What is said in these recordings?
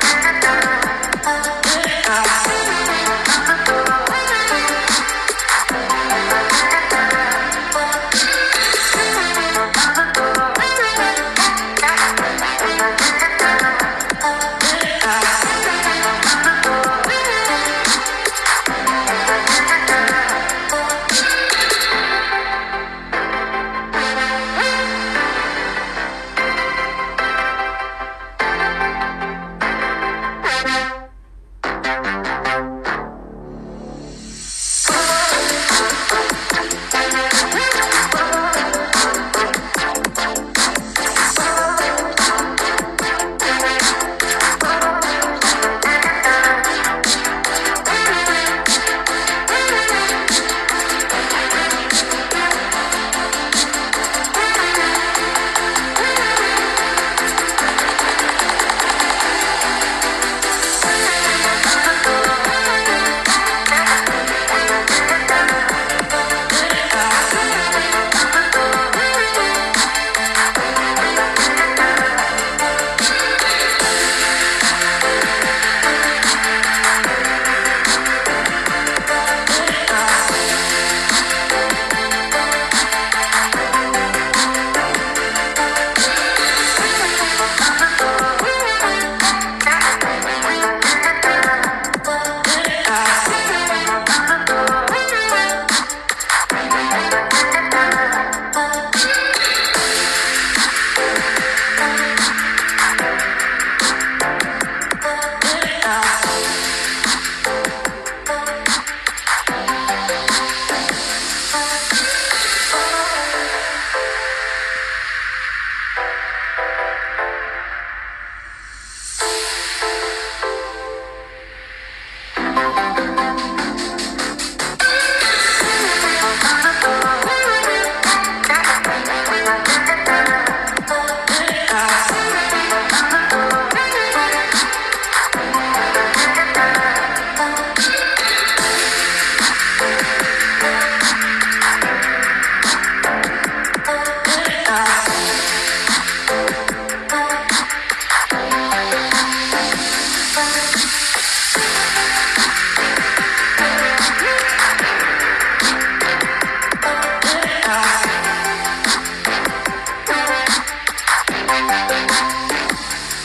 i don't Yeah.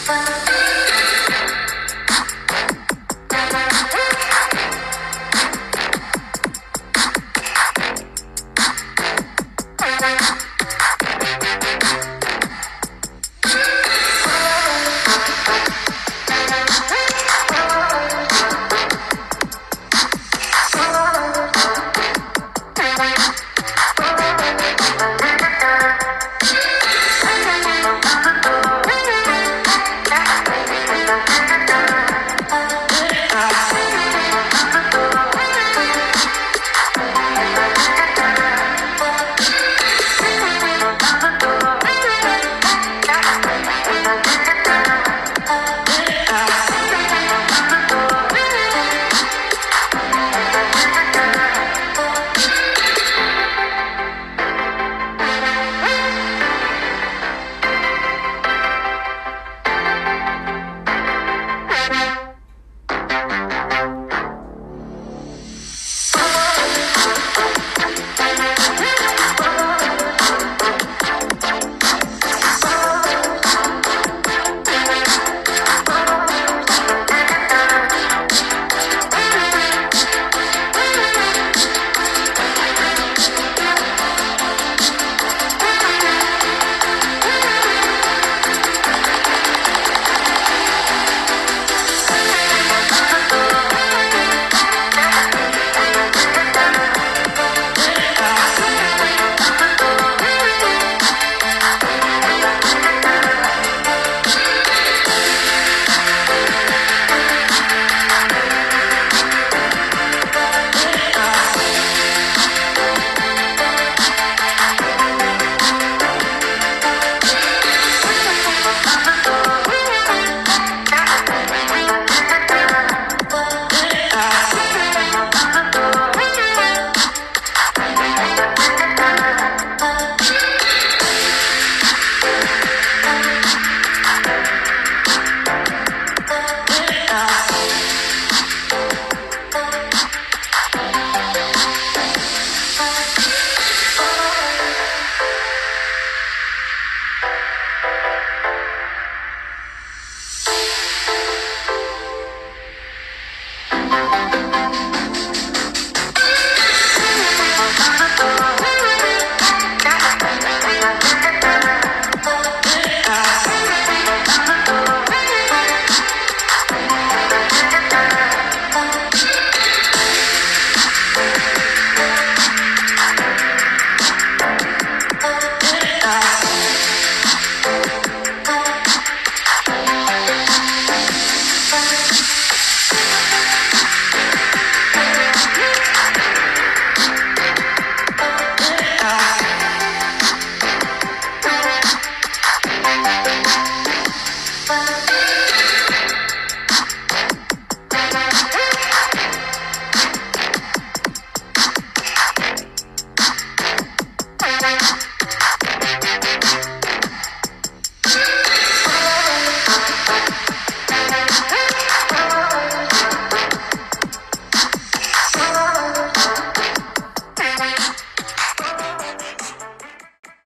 fun. Thank you.